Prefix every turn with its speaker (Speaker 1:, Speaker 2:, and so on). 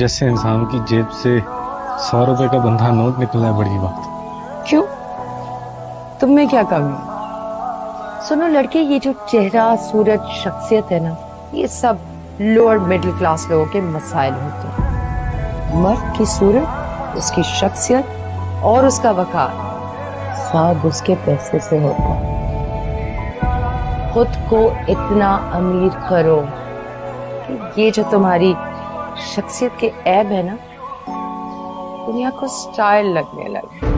Speaker 1: जैसे इंसान की जेब से सौ रुपए का बंधा नोट निकलना है बड़ी बात।
Speaker 2: क्यों? तुम में क्या कमी? सुनो लड़के, ये जो चेहरा, सूरत, शख्सियत है ना, ये सब लोअर मिडिल क्लास लोगों के मसाइल होते हैं। मर्द की सूरत, उसकी शख्सियत और उसका वकार सब उसके पैसे से होता है। खुद को इतना अमीर करो कि ये जो तुम्हारी शख्सियत के ऐब है ना दुनिया को स्टाइल लगने लगे।